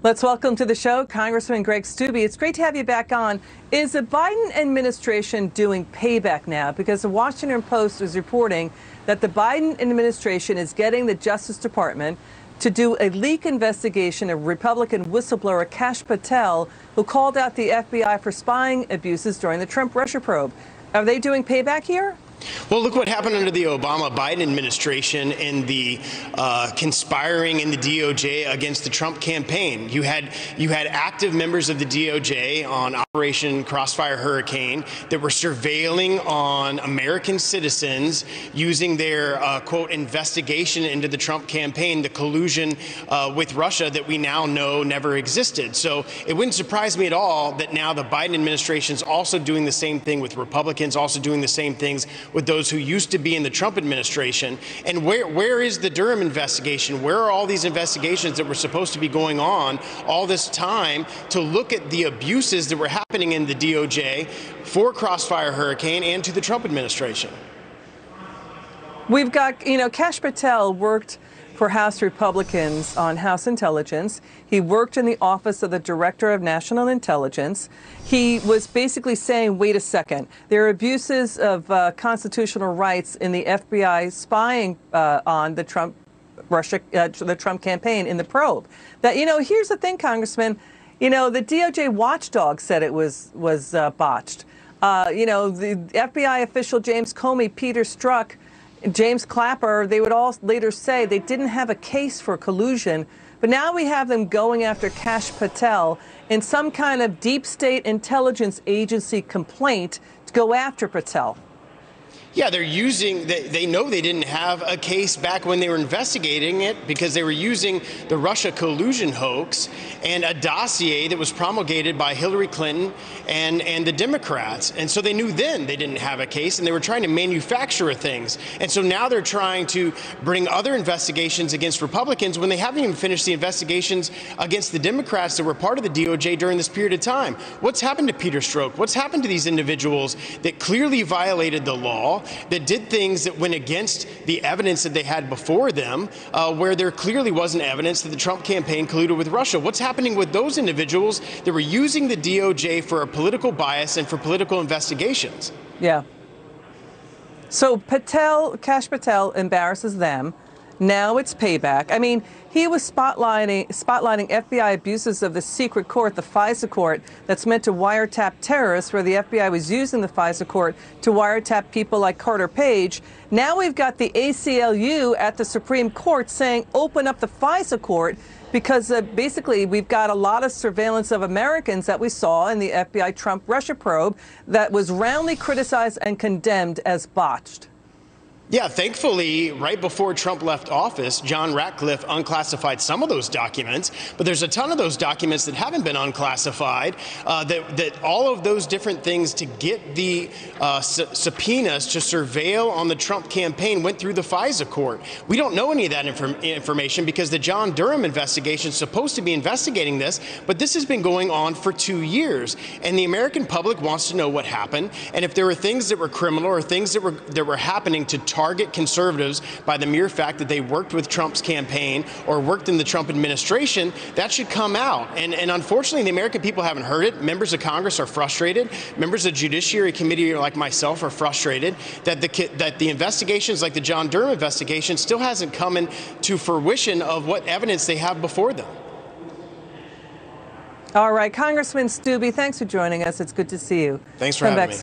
Let's welcome to the show Congressman Greg Steube. It's great to have you back on. Is the Biden administration doing payback now? Because the Washington Post is reporting that the Biden administration is getting the Justice Department to do a leak investigation of Republican whistleblower Kash Patel, who called out the FBI for spying abuses during the Trump Russia probe. Are they doing payback here? Well, look what happened under the Obama Biden administration and the uh, conspiring in the DOJ against the Trump campaign. You had you had active members of the DOJ on Operation Crossfire Hurricane that were surveilling on American citizens using their uh, quote investigation into the Trump campaign, the collusion uh, with Russia that we now know never existed. So it wouldn't surprise me at all that now the Biden administration is also doing the same thing with Republicans, also doing the same things with those who used to be in the Trump administration. And where where is the Durham investigation? Where are all these investigations that were supposed to be going on all this time to look at the abuses that were happening in the DOJ for Crossfire Hurricane and to the Trump administration? We've got, you know, Kash Patel worked for House Republicans on House Intelligence. He worked in the Office of the Director of National Intelligence. He was basically saying, wait a second, there are abuses of uh, constitutional rights in the FBI spying uh, on the Trump Russia, uh, the Trump campaign in the probe. That you know, here's the thing, Congressman. You know, the DOJ watchdog said it was was uh, botched. Uh, you know, the FBI official James Comey, Peter Strzok James Clapper, they would all later say they didn't have a case for collusion, but now we have them going after Kash Patel in some kind of deep state intelligence agency complaint to go after Patel. Yeah, they're using, they, know they didn't have a case back when they were investigating it because they were using the Russia collusion hoax and a dossier that was promulgated by Hillary Clinton and, and the Democrats. And so they knew then they didn't have a case and they were trying to manufacture things. And so now they're trying to bring other investigations against Republicans when they haven't even finished the investigations against the Democrats that were part of the DOJ during this period of time. What's happened to Peter Strzok? What's happened to these individuals that clearly violated the law? That did things that went against the evidence that they had before them, uh, where there clearly wasn't evidence that the Trump campaign colluded with Russia. What's happening with those individuals that were using the DOJ for a political bias and for political investigations? Yeah. So Patel, Kash Patel embarrasses them. Now it's payback. I mean, he was spotlighting, spotlighting FBI abuses of the secret court, the FISA court, that's meant to wiretap terrorists, where the FBI was using the FISA court to wiretap people like Carter Page. Now we've got the ACLU at the Supreme Court saying, open up the FISA court because uh, basically we've got a lot of surveillance of Americans that we saw in the FBI Trump Russia probe that was roundly criticized and condemned as botched. Yeah, thankfully, right before Trump left office, John Ratcliffe unclassified some of those documents, but there's a ton of those documents that haven't been unclassified. Uh, that, that all of those different things to get the uh, su subpoenas to surveil on the Trump campaign went through the FISA court. We don't know any of that inform information because the John Durham investigation is supposed to be investigating this, but this has been going on for two years, and the American public wants to know what happened, and if there were things that were criminal or things that were that were happening to target conservatives by the mere fact that they worked with Trump's campaign or worked in the Trump administration, that should come out. And, and unfortunately, the American people haven't heard it. Members of Congress are frustrated. Members of the Judiciary Committee, like myself, are frustrated that the that the investigations, like the John Durham investigation, still hasn't come into fruition of what evidence they have before them. All right, Congressman Steube, thanks for joining us. It's good to see you. Thanks for Come having back. me.